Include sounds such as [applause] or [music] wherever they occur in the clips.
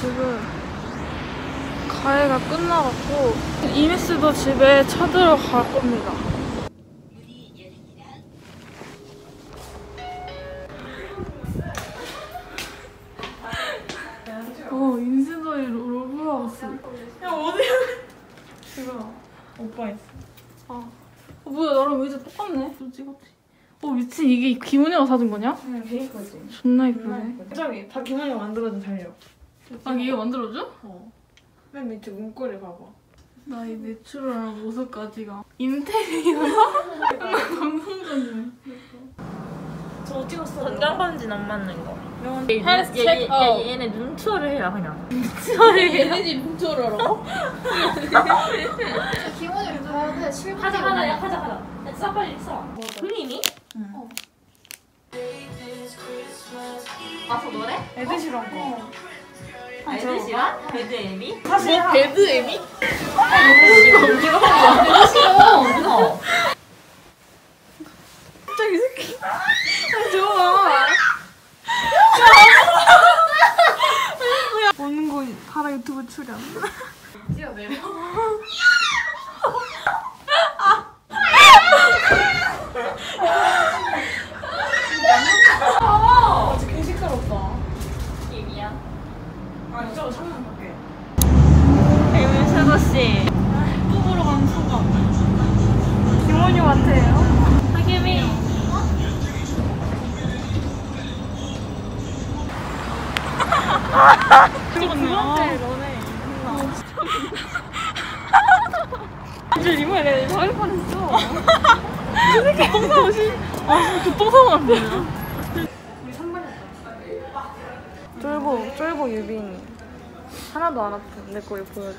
지금 가해가 끝나갖고 이미스도 집에 찾으러 갈 겁니다. 어 인생사의 로브하우스. 야 어디야? 이거 오빠 있어. 아 어, 뭐야 나랑 의자 똑같네. 좀 찍었지. 어 미친 이게 김은혜가 사준 거냐? 그냥 베이커지. 존나 이쁘네. 저기 다 김원이가 만들어준 달려. 아 이게 만들어줘? 어. 맨 밑에 문고리 봐봐. 나이 내추럴한 모습까지가 인테리어나 감성적이네. [laughs] 저 찍었어. 건강 검진 안 맞는 거. 헬스 체크아웃. 얘, 얘네 눈초를 해요 그냥. [laughs] 얘네 집 뭉쳐라고? [laughs] 기본이 가야 돼. 7분 하자 하자 야 하자 하자. 야 써, 빨리 써. 흘리니? 응. 와서 노래? 에드시런 거. 알듯이랑 배드 에미? 사실 한- 배드 에미? 어. 갑자기 새끼. 아 좋아. [laughs] 원고 하라 유튜브 출연. 뛰어내려. [laughs] 아, 진짜 개 시끄럽다. 에미야. 아니, 저거 창문 밖에. 씨. 뽑으러 가는 소감. 김원유 같아요. 하기미. 찍었네. 이제 이번에 내가 이거 할 뻔했어. 이 새끼 교통사고 시, 아, 교통사고 났네. 쫄보, 쫄보 유빈이. 하나도 안 아픈 내 거에 보여줘.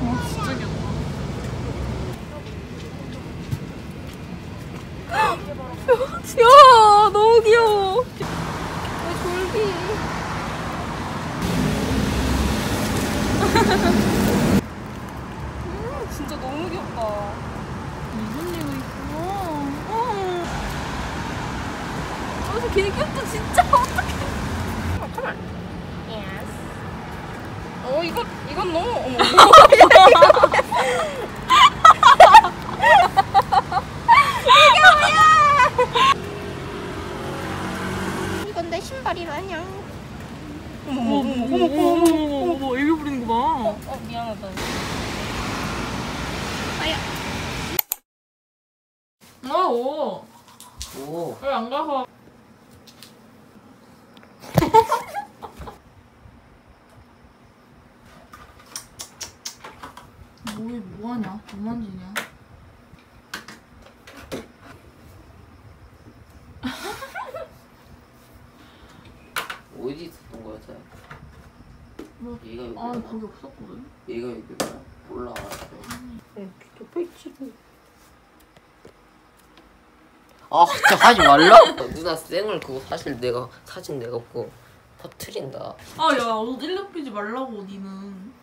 와, 진짜 귀엽다. 야, 너무 귀여워. 아, 졸기. [laughs] 음, 진짜 너무 귀엽다. 무슨 일고 있구나. 어. 아, 걔 귀엽다, 진짜. [laughs] 어, 이거, 이건 너무, 어머. 이건 내 신발이라냐. 어머, 어머, 어머, 어머, 어머, 어머, 어머, 애교 부리는 거 봐. 어 미안하다. 아, 오. 오, 왜안 가서? 뭐하냐? 뭐 만지냐? [laughs] 어디 있었던 거야, 쟤? 뭐? 얘가 여기 아 아, 거기 없었거든. 얘가 여기 몰라. 아, 진짜 하지 말라. 누나 쌩을 그거 사실 내가 사진 내가 그거 터트린다. 아야 옷 일렙 피지 말라고 니는.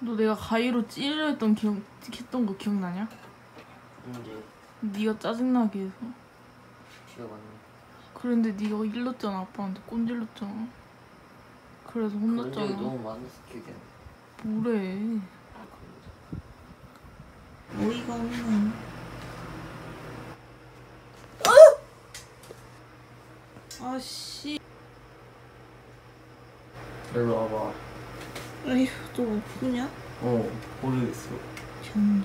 너 내가 가위로 찌르려 했던 기억 했던 거 기억나냐? 근데 네가 짜증나게 해서. 기억 안 나. 그런데 네가 일렀잖아 아빠한테 꼰질렀잖아. 그래서 그런 혼났잖아. 너무 많아서 기억이 안 나. 뭐래? 어이가 없네. 아씨. 일로 와봐. 에휴, 또 누구냐? 어, 모르겠어. 경기.